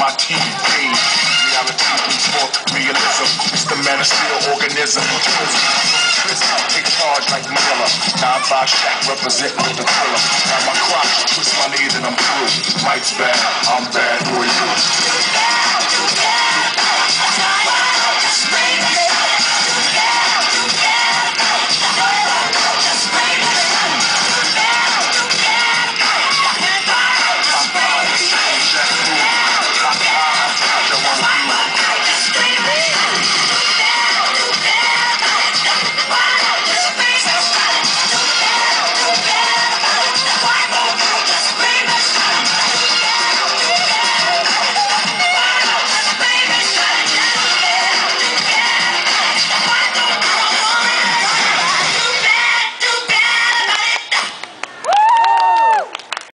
my team fade. Reality brings forth realism. It's the man of steel organism. Take charge like Miller. Nine five Shaq representing the thriller. Now my crotch, twist my knees and I'm through. Mike's bad, I'm bad.